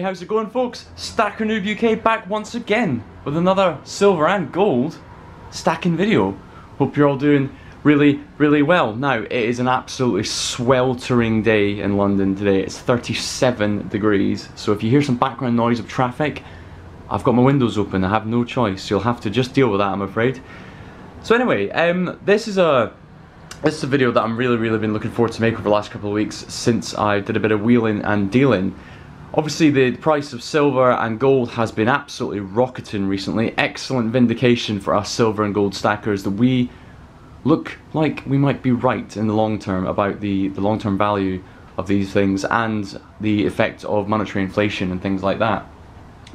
Hey, how's it going folks? Stacker Noob UK back once again with another silver and gold stacking video. Hope you're all doing really, really well. Now, it is an absolutely sweltering day in London today. It's 37 degrees, so if you hear some background noise of traffic, I've got my windows open, I have no choice. You'll have to just deal with that, I'm afraid. So anyway, um, this is a this is a video that I'm really, really been looking forward to make over the last couple of weeks since I did a bit of wheeling and dealing. Obviously the price of silver and gold has been absolutely rocketing recently. Excellent vindication for us silver and gold stackers that we look like we might be right in the long term about the, the long term value of these things and the effect of monetary inflation and things like that.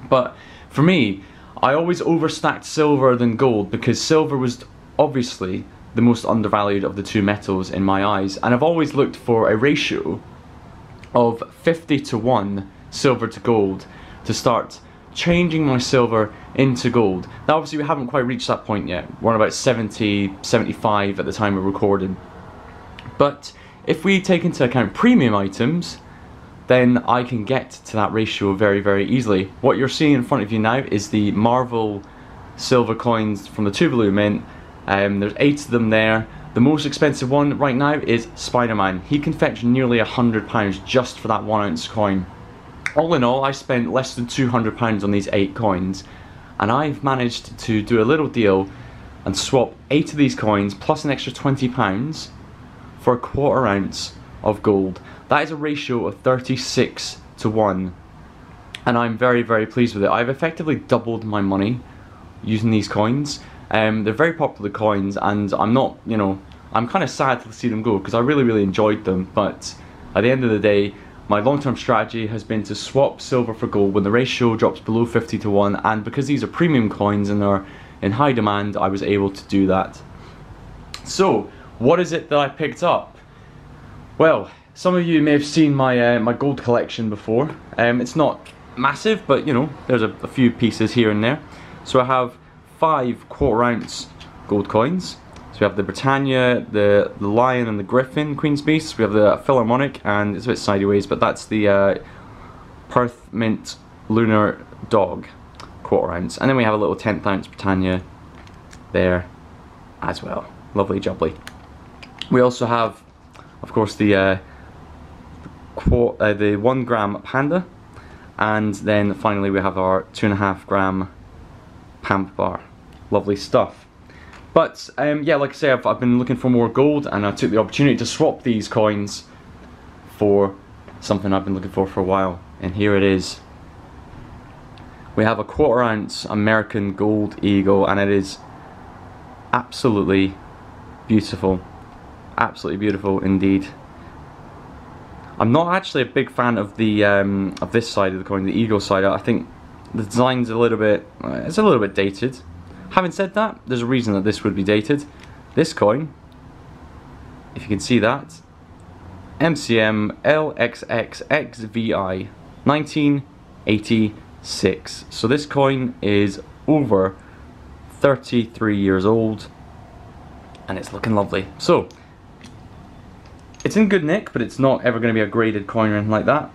But for me, I always overstacked silver than gold because silver was obviously the most undervalued of the two metals in my eyes and I've always looked for a ratio of 50 to 1 silver to gold to start changing my silver into gold. Now obviously we haven't quite reached that point yet. We're on about 70, 75 at the time of recording. But if we take into account premium items, then I can get to that ratio very, very easily. What you're seeing in front of you now is the Marvel silver coins from the Tuvalu Mint. Um, there's eight of them there. The most expensive one right now is Spider-Man. He can fetch nearly a hundred pounds just for that one ounce coin. All in all, I spent less than £200 on these 8 coins, and I've managed to do a little deal and swap 8 of these coins plus an extra £20 for a quarter ounce of gold. That is a ratio of 36 to 1, and I'm very, very pleased with it. I've effectively doubled my money using these coins. Um, they're very popular coins, and I'm not, you know, I'm kind of sad to see them go because I really, really enjoyed them, but at the end of the day, my long-term strategy has been to swap silver for gold when the ratio drops below 50 to 1 and because these are premium coins and are in high demand I was able to do that. So what is it that I picked up? Well some of you may have seen my uh, my gold collection before. Um, it's not massive but you know there's a, a few pieces here and there. So I have five quarter ounce gold coins so we have the Britannia, the, the Lion and the Griffin Queen's Beasts. We have the Philharmonic and it's a bit sideways, but that's the uh, Perth Mint Lunar Dog quarter ounce. And then we have a little 10th ounce Britannia there as well. Lovely jubbly. We also have, of course, the uh, uh, the one gram Panda, and then finally we have our two and a half gram Pamp Bar. Lovely stuff. But um, yeah, like I say, I've, I've been looking for more gold and I took the opportunity to swap these coins for something I've been looking for for a while. And here it is. We have a quarter ounce American Gold Eagle and it is absolutely beautiful. Absolutely beautiful indeed. I'm not actually a big fan of the um, of this side of the coin, the Eagle side. I think the design's a little bit, it's a little bit dated. Having said that, there's a reason that this would be dated. This coin, if you can see that, MCM LXXXVI 1986. So this coin is over 33 years old and it's looking lovely. So, it's in good nick, but it's not ever going to be a graded coin or anything like that.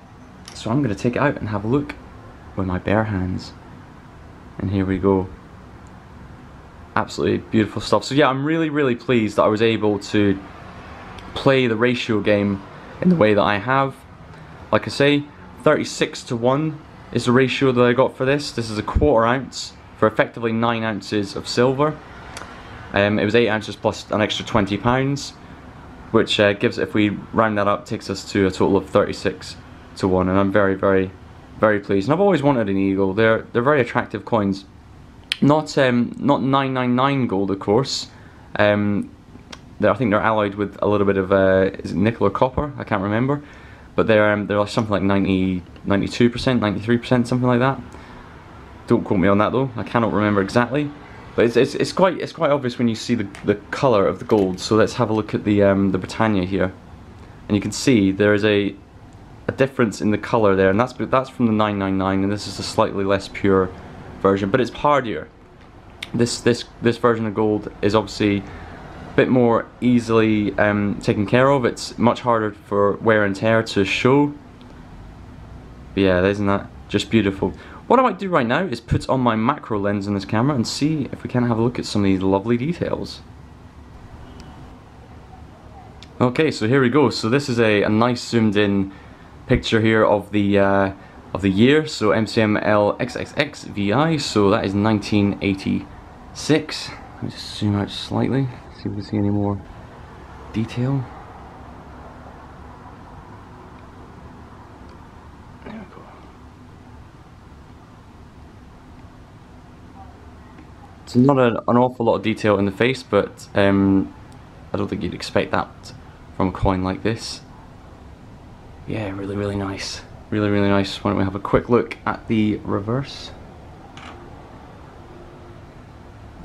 So I'm going to take it out and have a look with my bare hands. And here we go absolutely beautiful stuff. So yeah, I'm really, really pleased that I was able to play the ratio game in the way that I have. Like I say, 36 to 1 is the ratio that I got for this. This is a quarter ounce for effectively 9 ounces of silver. Um, it was 8 ounces plus an extra 20 pounds, which uh, gives, if we round that up, takes us to a total of 36 to 1. And I'm very, very, very pleased. And I've always wanted an eagle. They're, they're very attractive coins. Not um, not 999 gold, of course. Um, I think they're alloyed with a little bit of uh, nickel or copper? I can't remember. But they're um, they're something like 90, 92%, 93%, something like that. Don't quote me on that though. I cannot remember exactly. But it's, it's, it's quite it's quite obvious when you see the the color of the gold. So let's have a look at the um, the Britannia here, and you can see there is a a difference in the color there, and that's that's from the 999, and this is a slightly less pure version, but it's hardier. This this this version of gold is obviously a bit more easily um, taken care of. It's much harder for wear and tear to show. But yeah, isn't that just beautiful. What I might do right now is put on my macro lens in this camera and see if we can have a look at some of these lovely details. Okay, so here we go. So this is a, a nice zoomed in picture here of the uh, of the year. So MCML XXX So that is 1986. Let me just zoom out slightly. See if we see any more detail. It's not a, an awful lot of detail in the face, but um, I don't think you'd expect that from a coin like this. Yeah, really, really nice. Really, really nice. Why don't we have a quick look at the reverse?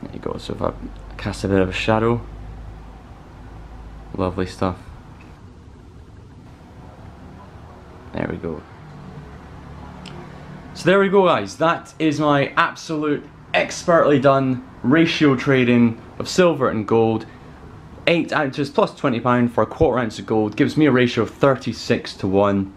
There you go. So if I cast a bit of a shadow, lovely stuff. There we go. So there we go guys, that is my absolute expertly done ratio trading of silver and gold 8 ounces plus £20 for a quarter ounce of gold gives me a ratio of 36 to 1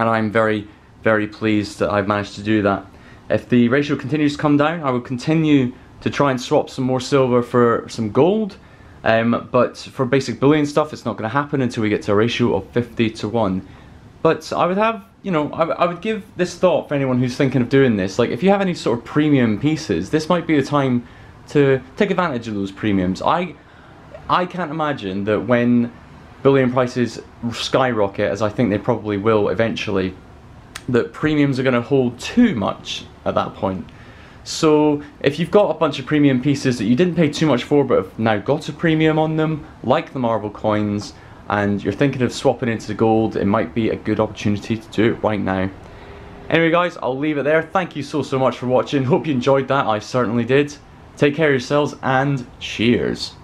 and I'm very very pleased that I've managed to do that. If the ratio continues to come down I will continue to try and swap some more silver for some gold um, but for basic bullion stuff it's not going to happen until we get to a ratio of 50 to 1. But I would have, you know, I, I would give this thought for anyone who's thinking of doing this. Like if you have any sort of premium pieces, this might be the time to take advantage of those premiums. I I can't imagine that when bullion prices skyrocket, as I think they probably will eventually, that premiums are going to hold too much at that point. So if you've got a bunch of premium pieces that you didn't pay too much for but have now got a premium on them, like the Marvel coins, and you're thinking of swapping into gold, it might be a good opportunity to do it right now. Anyway guys, I'll leave it there. Thank you so, so much for watching. Hope you enjoyed that. I certainly did. Take care of yourselves and cheers.